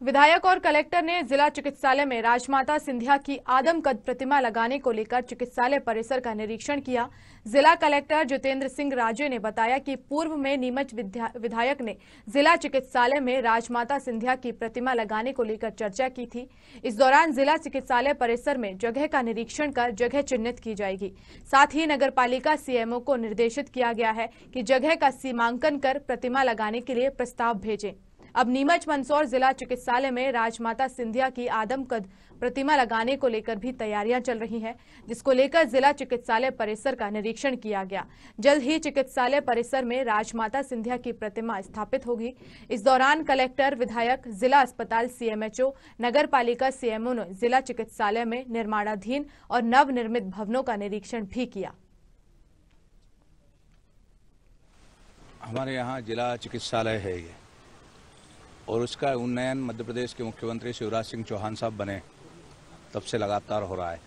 विधायक और कलेक्टर ने जिला चिकित्सालय में राजमाता सिंधिया की आदमकद प्रतिमा लगाने को लेकर चिकित्सालय परिसर का निरीक्षण किया। जिला कलेक्टर जितेंद्र सिंह राजे ने बताया कि पूर्व में नीमच विधायक ने जिला चिकित्सालय में राजमाता सिंधिया की प्रतिमा लगाने को लेकर चर्चा की थी। इस दौरान जिला चिकित्सालय परिसर में जगह का निरीक्षण कर जगह चिन्हित की जाएगी। साथ ही नगर पालिका सीएमओ को निर्देशित किया गया है कि जगह का सीमांकन कर प्रतिमा लगाने के लिए प्रस्ताव भेजें। अब नीमच मंदसौर जिला चिकित्सालय में राजमाता सिंधिया की आदमकद प्रतिमा लगाने को लेकर भी तैयारियाँ चल रही हैं, जिसको लेकर जिला चिकित्सालय परिसर का निरीक्षण किया गया। जल्द ही चिकित्सालय परिसर में राजमाता सिंधिया की प्रतिमा स्थापित होगी। इस दौरान कलेक्टर, विधायक, जिला अस्पताल सीएमएचओ नगर पालिका सीएमओ ने जिला चिकित्सालय में निर्माणाधीन और नवनिर्मित भवनों का निरीक्षण भी किया। हमारे यहाँ जिला चिकित्सालय है ये। और उसका उन्नयन मध्य प्रदेश के मुख्यमंत्री शिवराज सिंह चौहान साहब बने, तब से लगातार हो रहा है।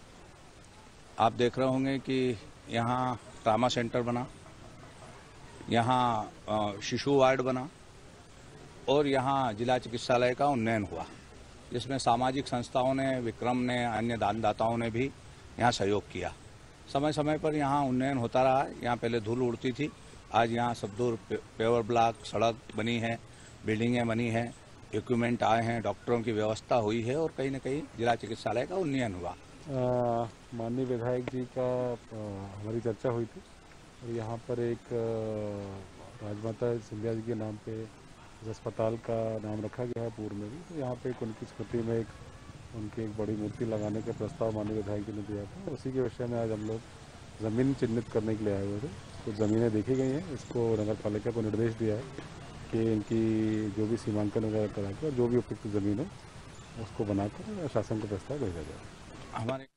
आप देख रहे होंगे कि यहाँ ट्रामा सेंटर बना, यहाँ शिशु वार्ड बना और यहाँ जिला चिकित्सालय का उन्नयन हुआ, जिसमें सामाजिक संस्थाओं ने, विक्रम ने, अन्य दानदाताओं ने भी यहाँ सहयोग किया। समय समय पर यहाँ उन्नयन होता रहा। यहाँ पहले धूल उड़ती थी, आज यहाँ सब दूर पेवर ब्लॉक, सड़क बनी है। बिल्डिंगें बनी हैं इक्विपमेंट आए हैं डॉक्टरों की व्यवस्था हुई है और कहीं ना कहीं जिला चिकित्सालय का उन्नयन हुआ। माननीय विधायक जी का हमारी चर्चा हुई थी और यहाँ पर एक राजमाता सिंधिया जी के नाम पे इस अस्पताल का नाम रखा गया है पूर्व में भी। तो यहाँ पे एक उनकी स्मृति में एक, उनकी एक बड़ी मूर्ति लगाने का प्रस्ताव माननीय विधायक जी ने दिया था। उसी के विषय में आज हम लोग ज़मीन चिन्हित करने के लिए आए हुए थे। कुछ ज़मीनें देखी गई हैं, इसको नगर पालिका को निर्देश दिया है। कि इनकी जो भी सीमांकन वगैरह करा के जो भी उपयुक्त ज़मीन है, उसको बनाकर शासन को प्रस्ताव भेजा जाए। हमारे